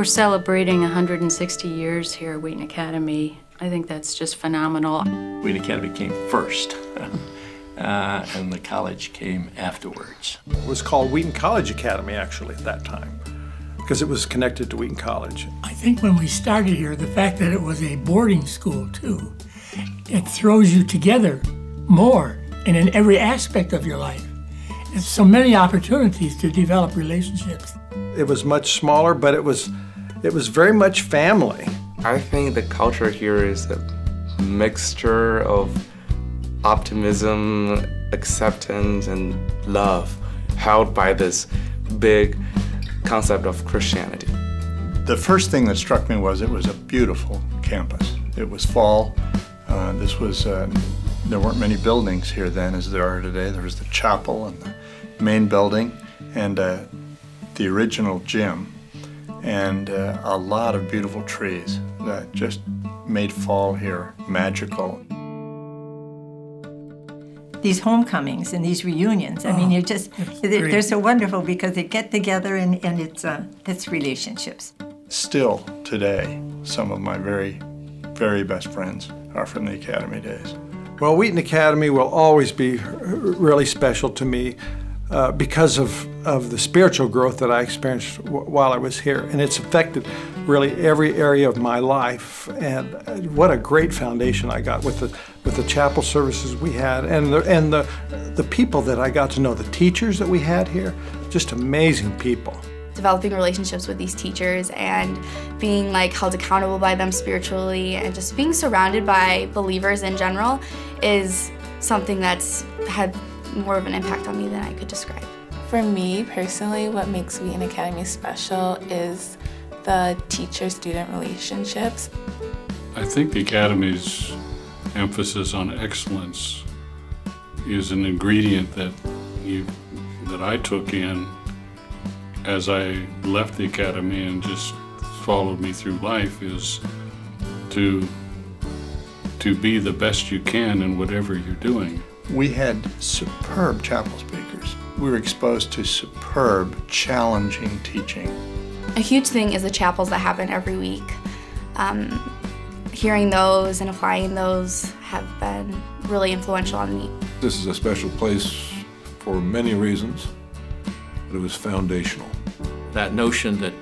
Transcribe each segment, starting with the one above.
We're celebrating 160 years here at Wheaton Academy. I think that's just phenomenal. Wheaton Academy came first, uh, and the college came afterwards. It was called Wheaton College Academy, actually, at that time, because it was connected to Wheaton College. I think when we started here, the fact that it was a boarding school, too, it throws you together more and in every aspect of your life. There's so many opportunities to develop relationships. It was much smaller, but it was, it was very much family. I think the culture here is a mixture of optimism, acceptance, and love, held by this big concept of Christianity. The first thing that struck me was it was a beautiful campus. It was fall. Uh, this was, uh, there weren't many buildings here then as there are today. There was the chapel and the main building and uh, the original gym and uh, a lot of beautiful trees that just made fall here magical. These homecomings and these reunions, I mean, Oh, you just, that's they're, great. they're so wonderful because they get together and, and it's, uh, it's relationships. Still today, some of my very, very best friends are from the academy days. Well, Wheaton Academy will always be really special to me uh, because of, of the spiritual growth that I experienced while I was here. And it's affected really every area of my life. And uh, what a great foundation I got with the, with the chapel services we had and, the, and the, the people that I got to know, the teachers that we had here, just amazing people. developing relationships with these teachers and being like held accountable by them spiritually and just being surrounded by believers in general is something that's had more of an impact on me than I could describe. For me personally, what makes Wheaton Academy special is the teacher-student relationships. I think the Academy's emphasis on excellence is an ingredient that you, that I took in as I left the Academy and just followed me through life is to, to be the best you can in whatever you're doing. We had superb chapel speakers. We were exposed to superb, challenging teaching. A huge thing is the chapels that happen every week. Um, hearing those and applying those have been really influential on me. This is a special place for many reasons, but it was foundational. That notion that,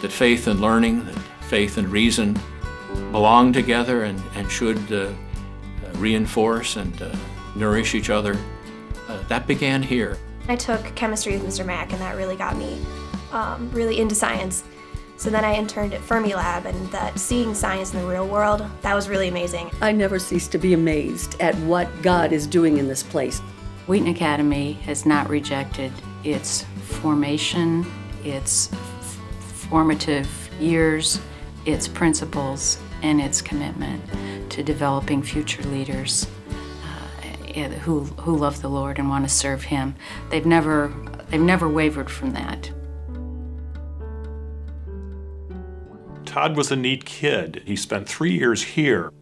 that faith and learning, that faith and reason belong together and, and should uh, reinforce and uh, nourish each other, uh, that began here. I took chemistry with Mr. Mack, and that really got me um, really into science. So then I interned at Fermilab, and that seeing science in the real world, that was really amazing. I never cease to be amazed at what God is doing in this place. Wheaton Academy has not rejected its formation, its formative years, its principles, and its commitment to developing future leaders who, who love the Lord and want to serve Him. They've never, they've never wavered from that. Todd was a neat kid. He spent three years here,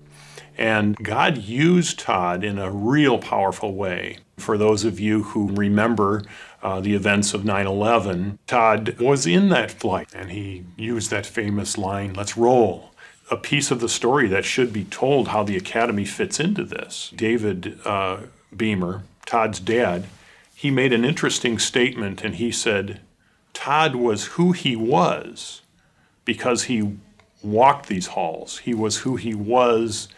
and God used Todd in a real powerful way. For those of you who remember uh, the events of 9 11, Todd was in that flight, and he used that famous line, let's roll. A piece of the story that should be told how the Academy fits into this. David uh, Beamer, Todd's dad, he made an interesting statement, and he said, Todd was who he was because he walked these halls. He was who he was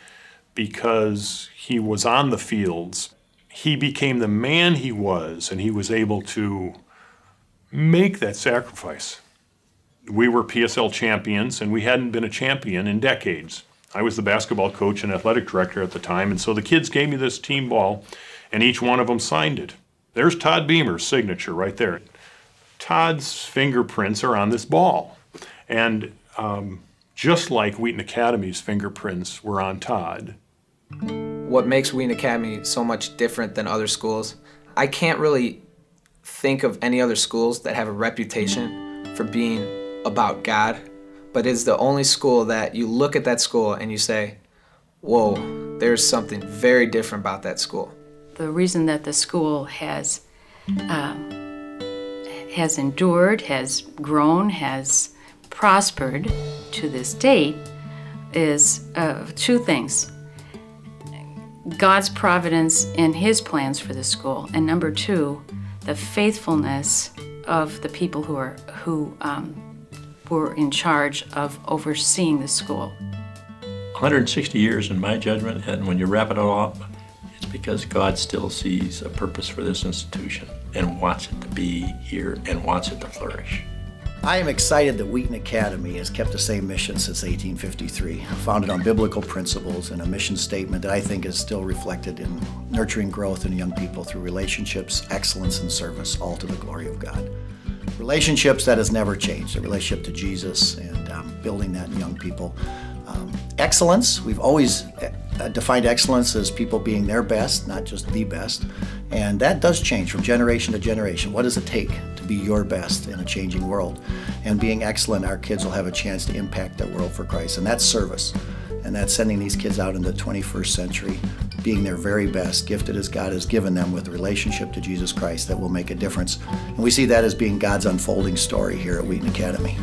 because he was on the fields. He became the man he was, and he was able to make that sacrifice. We were PSL champions, and we hadn't been a champion in decades. I was the basketball coach and athletic director at the time, and so the kids gave me this team ball, and each one of them signed it. There's Todd Beamer's signature right there. Todd's fingerprints are on this ball. And um, just like Wheaton Academy's fingerprints were on Todd. What makes Wheaton Academy so much different than other schools, I can't really think of any other schools that have a reputation for being about God, but it's the only school that you look at that school and you say, whoa, there's something very different about that school. The reason that the school has uh, has endured, has grown, has prospered to this date is uh, two things God's providence and His plans for the school, and number two, the faithfulness of the people who are who um, were in charge of overseeing the school. 160 years, in my judgment, and when you wrap it all up, it's because God still sees a purpose for this institution and wants it to be here and wants it to flourish. I am excited that Wheaton Academy has kept the same mission since 1853, founded on biblical principles and a mission statement that I think is still reflected in nurturing growth in young people through relationships, excellence, and service, all to the glory of God. Relationships that has never changed. The relationship to Jesus and um, building that in young people. Um, excellence, we've always uh, defined excellence as people being their best, not just the best. And that does change from generation to generation. What does it take to be your best in a changing world? And being excellent, our kids will have a chance to impact that world for Christ. And that's service. And that's sending these kids out into the 21st century, being their very best, gifted as God has given them with relationship to Jesus Christ that will make a difference. And we see that as being God's unfolding story here at Wheaton Academy.